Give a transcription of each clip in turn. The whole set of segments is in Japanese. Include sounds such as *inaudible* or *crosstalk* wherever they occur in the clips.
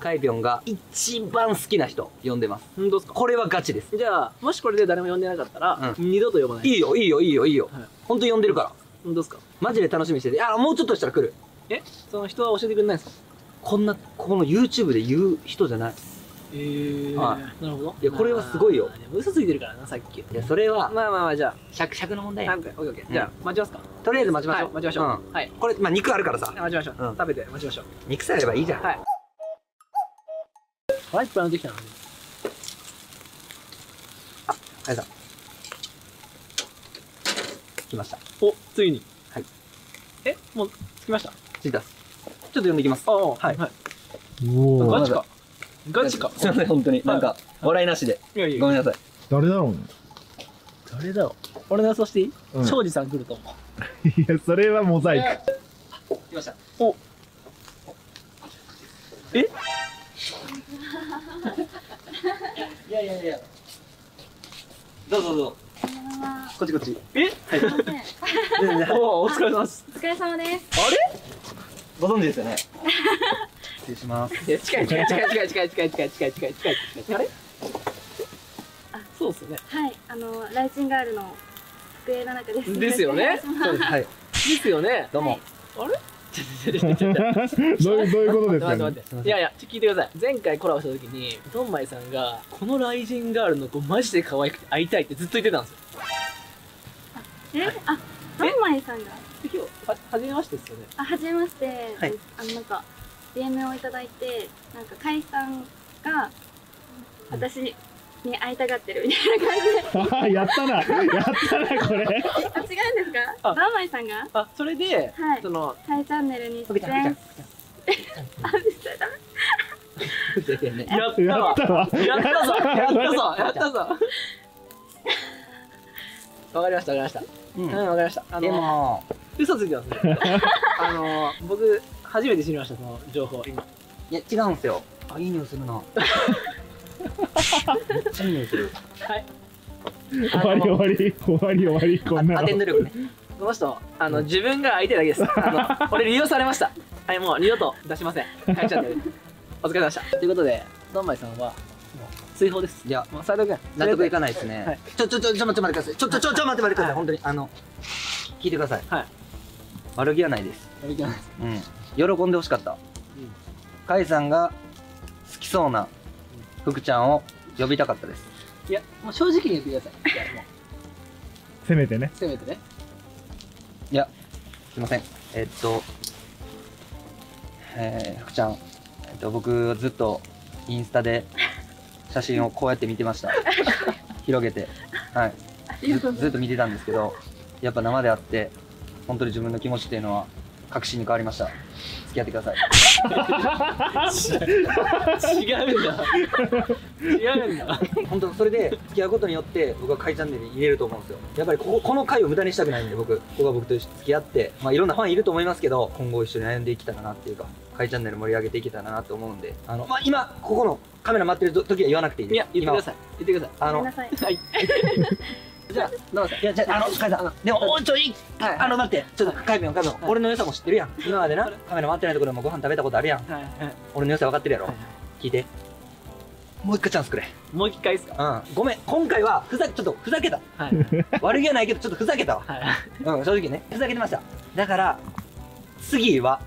カイピョンが一番好きな人呼んでます。本当ですか？これはガチです。じゃあもしこれで誰も呼んでなかったら、う二度と呼ばない。いいよいいよいいよいいよ、はい。本当に呼んでるから。本当ですか？マジで楽しみにしてて。あもうちょっとしたら来る。え？その人は教えてくれないんですか？こんなここの YouTube で言う人じゃないえー、はなるほど。いやこれはすごいよ。嘘ついてるからなさっき。いやそれは。まあまあまあじゃあ。尺尺の問題や。なんかオッケーオッケー。じゃあ待ちますか。とりあえず待ちましょう、はい待ちましょう、ん。はい。これまあ肉あるからさ。待ちましょう、うん。食べて待ちましょう。肉さえあればいいじゃん、はい。あいっぱい乗ってきたなカイさん来ました。おついに。はい。えもう着きました？着いたちょっと呼んできます。ああ。はい。はい、おおガチかガチか。すいません本当に。なんか笑いなしで。いやいや。ごめんなさい。誰だろうね。誰だろう。俺の予想していい？うん。庄司さん来ると思う。*laughs* いやそれはモザイク。来ました。お。え？いやいやいや。どうぞどうぞ。こっちこっち。え？おお疲れ様です。お疲れ様です。ご存知ですよね失礼します。いや近い近い近い近い近い近い近い近い近い近い近い。あれ？あそうっすね。はい、あのライジンガールの机の中です。ですよね。お願いします。はい。ですよね。どうも、はい。あれ？どういうどういうことですか、ね、って待っていやいやちょ聞いてください。前回コラボした時にドンマイさんがこのライジンガールの子マジで可愛くて会いたいってずっと言ってたんですよ。え、あ、ドンマイさんが、で今日は初めましてですよね。あ、はじめまして。はい。あのなんか DM をいただいて、なんかカイさんが私に会いたがってるみたいな感じで。あやったな。やったなこれ。あ、違うんですか？あ。ドンマイさんが？あそれで、はい。そのタイチャンネルに出演。あ、でしちゃんねやったやわったわ。やったぞ。やったぞ。やったぞ。わかりましたわかりました。ううんんわかりました。あでのも。嘘ついてますね。あの僕初めて知りましたその情報。今いや違うんすよ。あいい匂いするな。*laughs* めっちゃいい匂いする。はい。終わり終わり。終わり終わり。こんなあアのテンド力ね。この人あの自分が相手だけです。あの *laughs* 俺利用されました。はいもう二度と出しません。帰っちゃってお疲れ様でした。ということでドンマイさんはもう追放です。いやもう斉藤君。納得いかないですね、はい。ちょちょちょちょ待って待ってください。ちょちょちょちょ待って待ってください、はい。本当にあの聞いてください。はい。悪気はないです。やりきれないです。うん喜んでほしかった、カイさんが好きそうな福ちゃんを呼びたかったです。いやもう正直に言ってください。いやもう。せめてね。せめてね。いやすいません。えっとえー、福ちゃん、えっと、僕ずっとインスタで写真をこうやって見てました。*laughs* 広げて。はい。ずずっと見てたんですけどやっぱ生で会って本当に自分の気持ちっていうのは確信に変わりました。付き合ってください。違うんだ違うんだ本当それで付き合うことによって僕はカイチャンネルに入れると思うんですよ。やっぱりこここの回を無駄にしたくないんで僕。ここが僕と付き合ってまあいろんなファンいると思いますけど今後一緒に悩んでいけたらなっていうかカイチャンネル盛り上げていけたらなと思うんで。あのまあ今ここのカメラ待ってる時は言わなくていいです。いや言ってください。言ってくださ今はあのごめんなさい。い。は *laughs* いじゃあどうぞいやじゃああのカイさん。あのでもおいちょいはいあの待ってちょっとカイピョンカイピョン、はい俺の良さも知ってるやん。今までなカメラ回ってないところでもご飯食べたことあるやん。俺の良さ分かってるやろ、はい聞いて。もう一回チャンスくれ。もう一回ですかうん。ごめん。今回はふざちょっとふざけた。はい。悪気はないけどちょっとふざけたわ。はい。うん、正直ね、ふざけてました。だから、次は、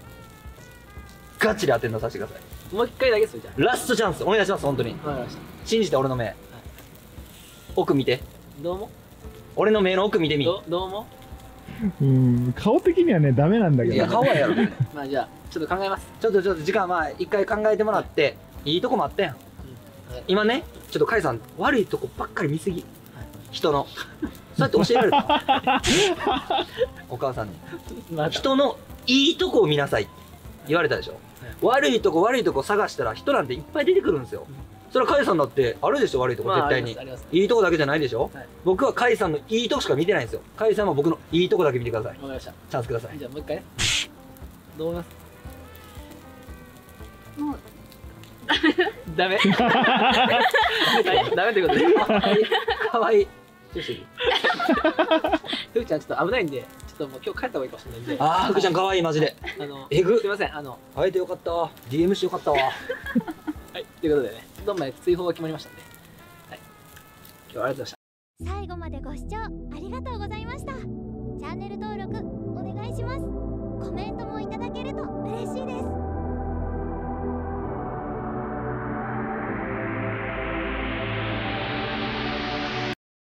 ガチでアテンドさせてください。もう一回だけですよじゃラストチャンス、お願いします、本当に。信じて、俺の目。奥見て。たどうも俺の目の奥見てみ。どどうもう？ん顔的にはねダメなんだけど、いや、顔はやろ。*laughs* まあじゃあちょっと考えますちょっとちょっと時間、まあ、一回考えてもらって、いいとこもあったやん。今ね、ちょっとカイさん、悪いとこばっかり見すぎ。人の。そうやって教えられた。*laughs* お母さんに。まあ人のいいとこを見なさいって言われたでしょ、悪いとこ悪いとこ探したら人なんていっぱい出てくるんですよそれはカイさんだってあるでしょ悪いとこまあ絶対に、いいとこだけじゃないでしょ、はい。僕はカイさんのいいとこしか見てないんですよ。カイさんは僕のいいとこだけ見てください。かりましたチャンスください。じゃあもう一回ね。どう思います？もう。ダメ？は *laughs* いダメということで。かわい。い。かわいいふうちゃんちょっと危ないんでちょっっともう今日帰った方がいいかもしれないんで。あー福ちゃん可愛いマジで。あのえぐ。すいませんあの。会えてよかったわ。DM してよかったわ。はいということでねどんま追放が決まりましたね、はい、今日はありがとうございました。最後までご視聴ありがとうございました。チャンネル登録お願いします。